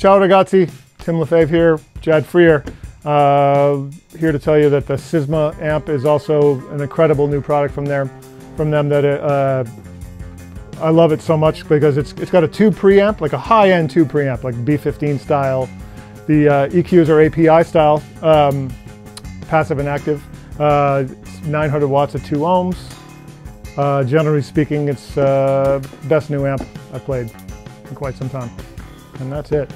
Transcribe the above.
Ciao ragazzi, Tim Lefebvre here, Jad Freer. Uh, here to tell you that the Sisma amp is also an incredible new product from there, from them that uh, uh I love it so much because it's, it's got a tube preamp, like a high-end tube preamp, like B15 style. The uh, EQs are API style, um, passive and active. Uh, 900 watts at 2 ohms. Uh, generally speaking, it's uh, best new amp I've played in quite some time. And that's it.